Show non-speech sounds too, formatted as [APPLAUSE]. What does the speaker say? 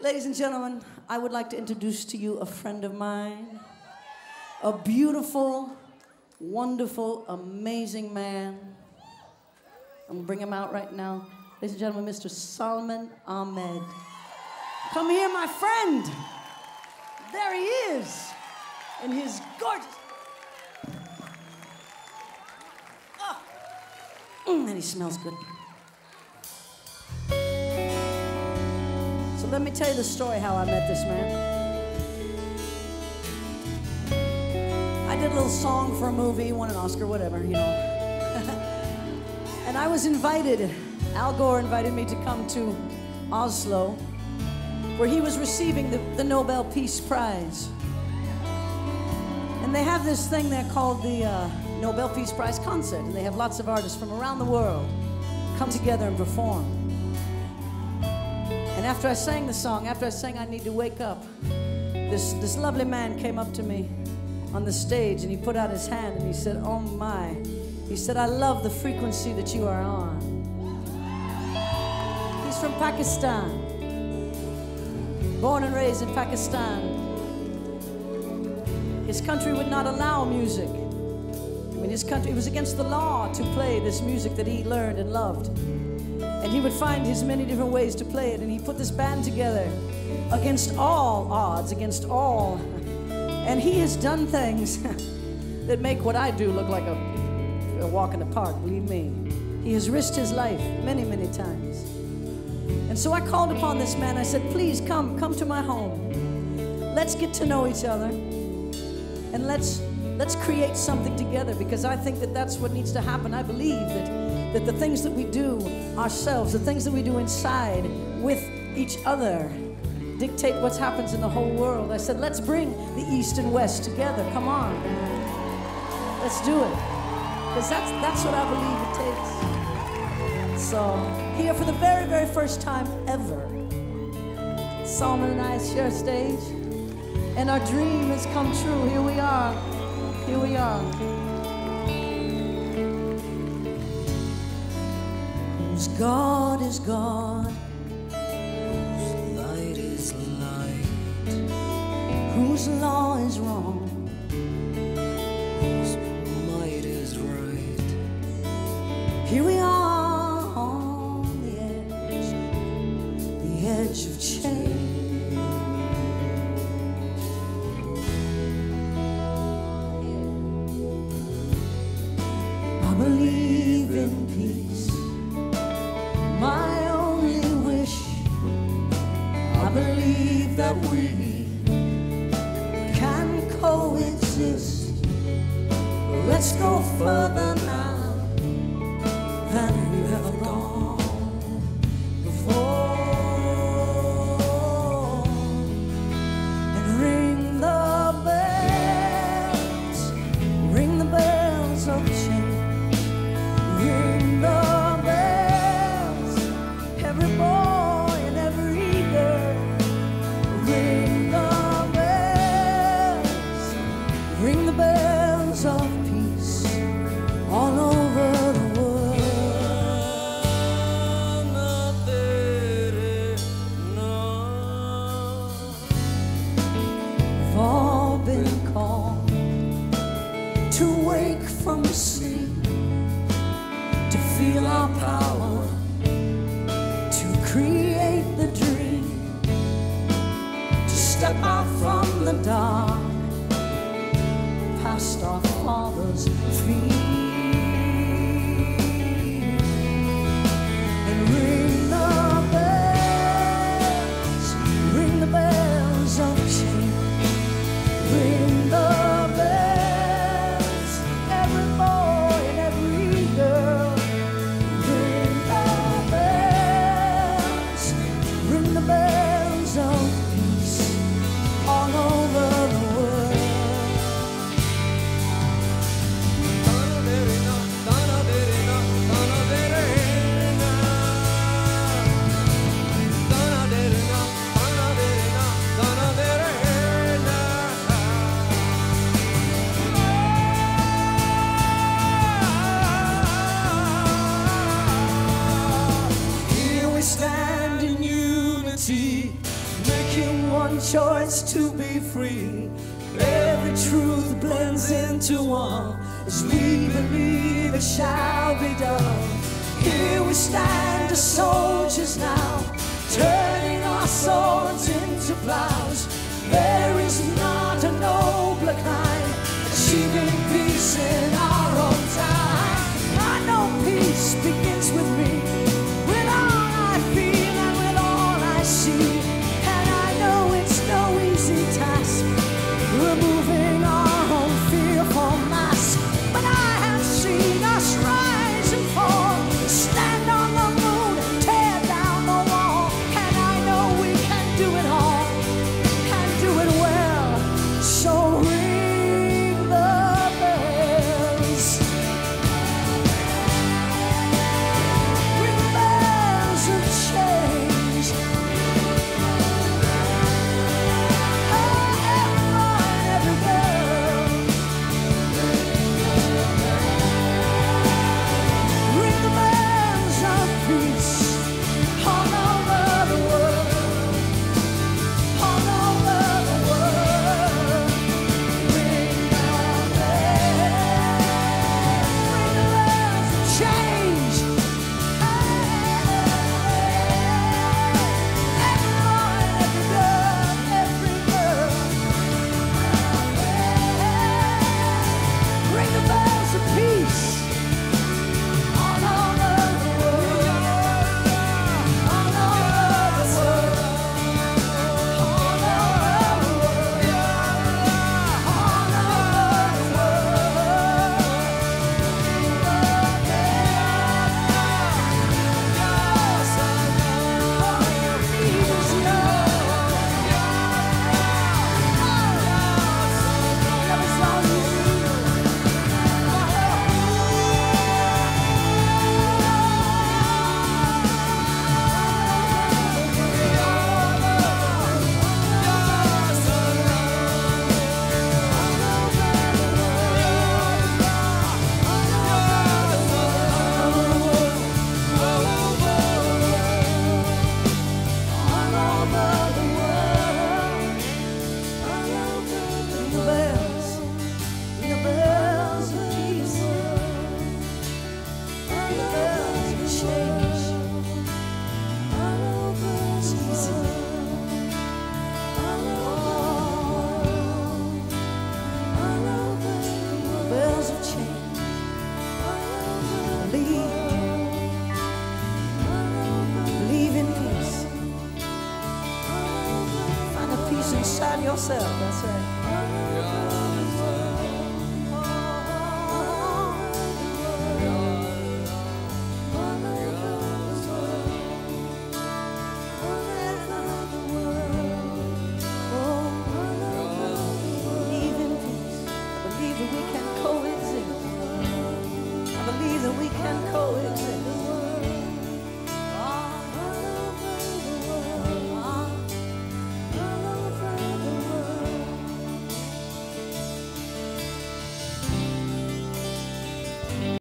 Ladies and gentlemen, I would like to introduce to you a friend of mine, a beautiful, wonderful, amazing man. I'm gonna bring him out right now. Ladies and gentlemen, Mr. Salman Ahmad. Come here, my friend. There he is, in his gorgeous. Ah. Mm, and he smells good. So let me tell you the story how I met this man. I did a little song for a movie, won an Oscar, whatever, you know. [LAUGHS] and I was invited, Al Gore invited me to come to Oslo, where he was receiving the, the Nobel Peace Prize. And they have this thing there called the uh, Nobel Peace Prize concert, and they have lots of artists from around the world come together and perform. And after I sang the song, after I sang I Need to Wake Up, this, this lovely man came up to me on the stage and he put out his hand and he said, Oh my. He said, I love the frequency that you are on. He's from Pakistan, born and raised in Pakistan. His country would not allow music. I mean, his country, it was against the law to play this music that he learned and loved. He would find his many different ways to play it. And he put this band together against all odds, against all. And he has done things [LAUGHS] that make what I do look like a, a walk in the park, believe me. He has risked his life many, many times. And so I called upon this man. I said, please come, come to my home. Let's get to know each other. And let's let's create something together because I think that that's what needs to happen. I believe that that the things that we do ourselves, the things that we do inside with each other, dictate what happens in the whole world. I said, let's bring the East and West together. Come on. Let's do it. Because that's, that's what I believe it takes. So, here for the very, very first time ever, Salman and I share stage, and our dream has come true. Here we are. Here we are. Whose God is God, whose light is light, whose law is wrong, that we can coexist. Let's go further from sleep, to feel our power, to create the dream, to step out from the dark, free. Every truth blends into one. As we believe, it shall be done. Here we stand as soldiers now, turning our swords into plows. There is not a nobler kind, seeking peace in winds change. Believe, believe in peace. Find a peace inside yourself. That's right. we can coexist.